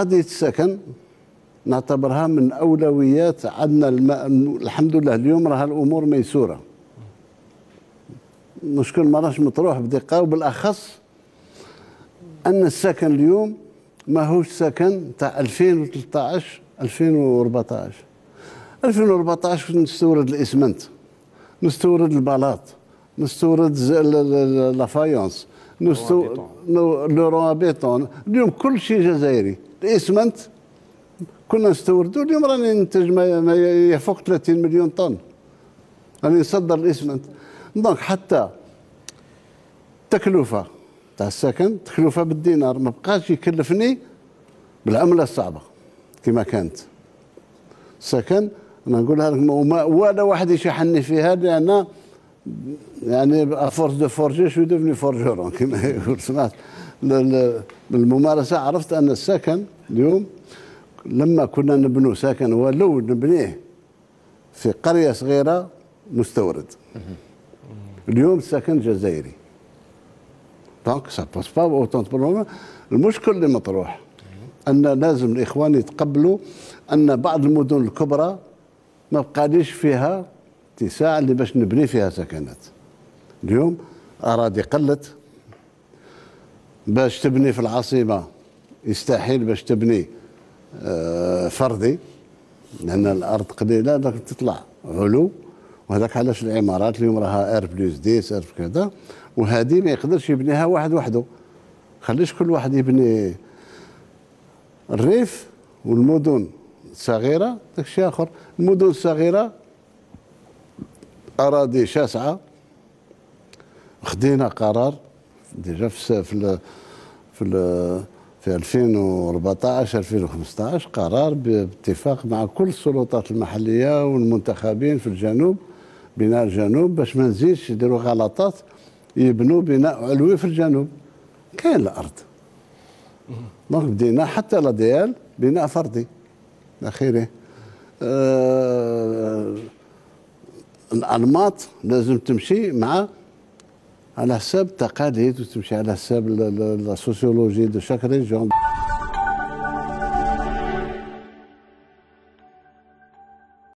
قضيه السكن نعتبرها من أولويات عندنا الحمد لله اليوم راها الأمور ميسورة. مشكل ما راش مطروح بدقة وبالأخص أن السكن اليوم ماهوش سكن تاع 2013 2014 2014 كنت نستورد الإسمنت نستورد البلاط نستورد لافايونس نستورد لو بيتون. اليوم كل شيء جزائري. الاسمنت كنا نستوردوا اليوم راني ننتج ما يفوق 30 مليون طن. راني نصدر الاسمنت. دونك حتى تكلفة تاع السكن تكلفة بالدينار ما بقاش يكلفني بالعملة الصعبة كما كانت. السكن أنا نقولها لكم ولا واحد يشحنني فيها لأن يعني à force de forger on devient forgeron كما يقول سمعت؟ بالممارسة عرفت أن السكن اليوم لما كنا نبنوا سكن ولو نبنيه في قرية صغيرة مستورد. اليوم السكن جزائري. donc ça pose pas autant de problèmes المشكل اللي مطروح أن لازم الإخوان يتقبلوا أن بعض المدن الكبرى ما بقاليش فيها اتساع اللي باش نبني فيها سكنات. اليوم أراضي قلت باش تبني في العاصمة يستحيل باش تبني آه، فردي لأن الأرض قليلة لكن تطلع علو. وهذاك علاش العمارات اليوم راها R plus dix R كذا. وهذه ما يقدرش يبنيها واحد وحده. خليش كل واحد يبني الريف والمدن الصغيرة داك شيء آخر. المدن الصغيرة أراضي شاسعة خدينا قرار. ديجا في في في, في 2014 2015 قرار باتفاق مع كل السلطات المحلية والمنتخبين في الجنوب بناء الجنوب باش ما نزيدش يديروا غلطات يبنوا بناء علوي في الجنوب. كاين الأرض. donc بدينا حتى لا ديال بناء فردي. اخره آه الأنماط لازم تمشي مع على حساب التقاليد وتمشي على حساب ال sociologie de chaque région